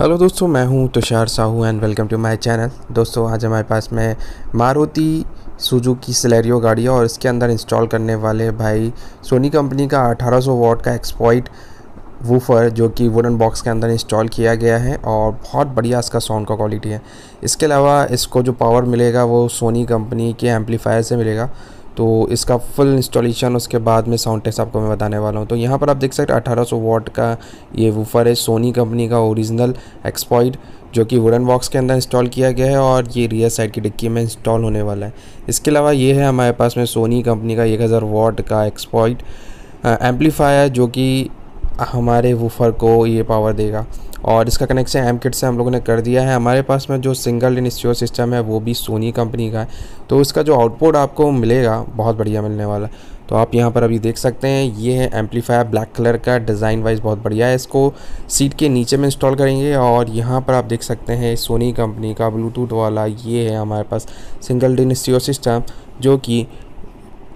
Hello दोस्तों, मैं हूँ Tushar Sahu and welcome to my channel दोस्तों, आज हमारे पास में मारुति सुजुकी सिलेरियो गाड़ी है और इसके अंदर इंस्टॉल करने वाले भाई सोनी कंपनी का 1800 वॉट का एक्सपॉइट वूफर जो कि वुडन बॉक्स के अंदर इंस्टॉल किया गया है और बहुत बढ़िया इसका साउंड का क्वालिटी है। इसके अलावा इसको जो पावर मिलेगा वो सोनी कंपनी के एम्पलीफायर से मिलेगा। तो इसका फुल इंस्टॉलेशन उसके बाद में साउंड टेस्ट आपको मैं बताने वाला हूँ। तो यहाँ पर आप देख सकते हैं 1800 वॉट का ये वूफर है सोनी कंपनी का ओरिजिनल एक्सपॉइड जो कि वुडन बॉक्स के अंदर इंस्टॉल किया गया है और ये रियर साइड की डिक्की में इंस्टॉल होने वाला है। इसके अलावा ये है हमारे पास में सोनी कंपनी का एक हज़ार वॉट का एक्सपॉइड एम्पलीफायर जो कि हमारे वूफर को ये पावर देगा। और इसका कनेक्शन एम किट से हम लोगों ने कर दिया है। हमारे पास में जो सिंगल इन स्टोर सिस्टम है, वो भी सोनी कंपनी का है। तो इसका जो आउटपुट आपको मिलेगा, बहुत बढ़िया मिलने वाला तो आप यहाँ पर अभी देख सकते हैं, ये है एम्पलीफायर ब्लैक कलर का डिज़ाइन वाइज बहुत बढ़िया है। इसको सीट के नीचे में इंस्टॉल करेंगे और यहाँ पर आप देख सकते हैं सोनी कंपनी का ब्लूटूथ वाला ये है हमारे पास सिंगल डिन स्टीरियो सिस्टम जो कि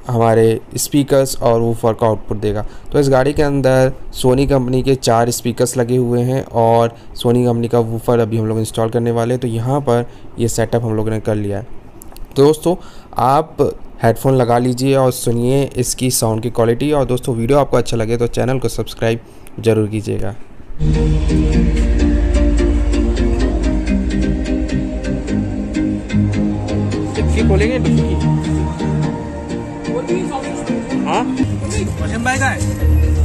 हमारे स्पीकर्स और वूफर का आउटपुट देगा। तो इस गाड़ी के अंदर सोनी कंपनी के चार स्पीकर्स लगे हुए हैं और सोनी कंपनी का वूफर अभी हम लोग इंस्टॉल करने वाले हैं। तो यहाँ पर ये सेटअप हम लोगों ने कर लिया है। तो दोस्तों, आप हेडफोन लगा लीजिए और सुनिए इसकी साउंड की क्वालिटी और दोस्तों वीडियो आपको अच्छा लगे तो चैनल को सब्सक्राइब ज़रूर कीजिएगा। खोलेंगे? वज़न भाई का है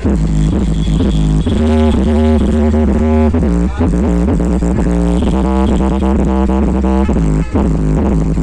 Thank you.